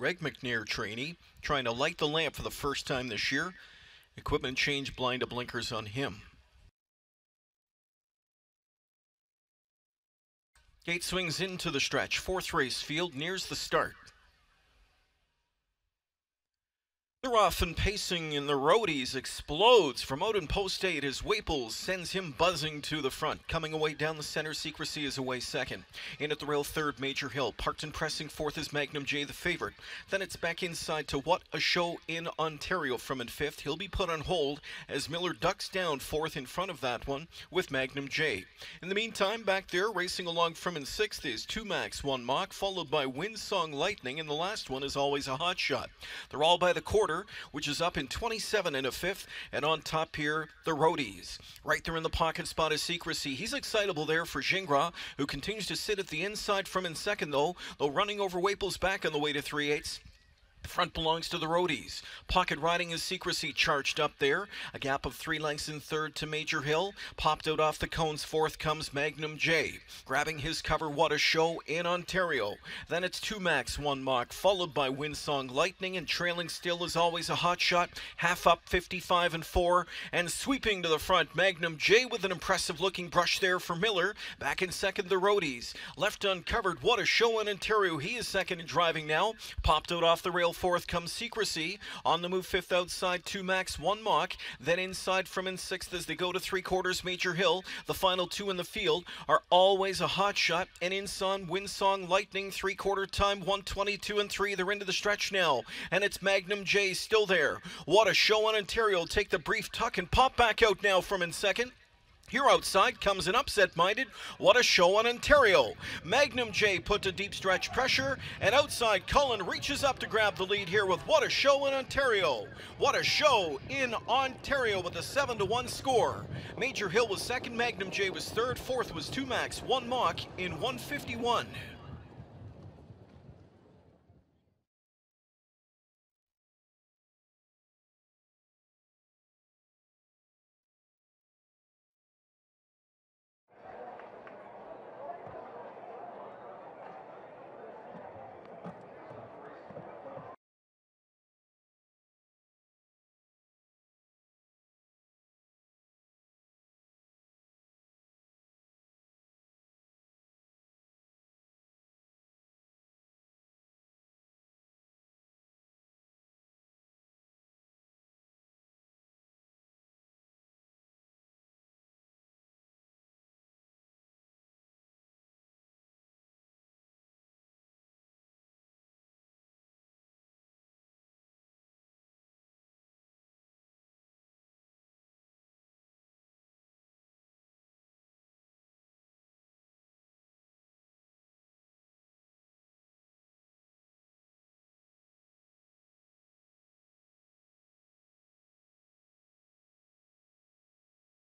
Greg McNair trainee, trying to light the lamp for the first time this year. Equipment change blind to blinkers on him. Gate swings into the stretch. Fourth race field nears the start. They're off and pacing in the roadies explodes from Odin in post eight as Waples sends him buzzing to the front. Coming away down the center, Secrecy is away second. In at the rail third, Major Hill. Parked and pressing fourth is Magnum J, the favorite. Then it's back inside to What a Show in Ontario from in fifth. He'll be put on hold as Miller ducks down fourth in front of that one with Magnum J. In the meantime, back there racing along from in sixth is Two Max, one Mock, followed by Windsong Lightning, and the last one is always a hot shot. They're all by the quarter which is up in 27 and a fifth. And on top here, the Roadies. Right there in the pocket spot is Secrecy. He's excitable there for Gingras, who continues to sit at the inside from in second, though, though running over Waples back on the way to 3 eighths. Front belongs to the roadies. Pocket riding his secrecy charged up there. A gap of three lengths in third to Major Hill. Popped out off the cones. Fourth comes Magnum J. Grabbing his cover. What a show in Ontario. Then it's two max, one mock, followed by Windsong Lightning, and trailing still is always a hot shot. Half up, 55 and four, and sweeping to the front. Magnum J with an impressive looking brush there for Miller. Back in second, the roadies. Left uncovered. What a show in Ontario. He is second in driving now. Popped out off the rail fourth comes Secrecy. On the move fifth outside, two max, one mock. Then inside from in sixth as they go to three quarters, Major Hill. The final two in the field are always a hot shot. And inside, Windsong Lightning, three quarter time, 122 and three. They're into the stretch now. And it's Magnum J still there. What a show on Ontario. Take the brief tuck and pop back out now from in second. Here outside comes an upset minded. What a show on Ontario. Magnum J put to deep stretch pressure, and outside Cullen reaches up to grab the lead here with What a Show in Ontario. What a show in Ontario with a 7 to 1 score. Major Hill was second, Magnum J was third, fourth was 2 Max, 1 Mock in 151.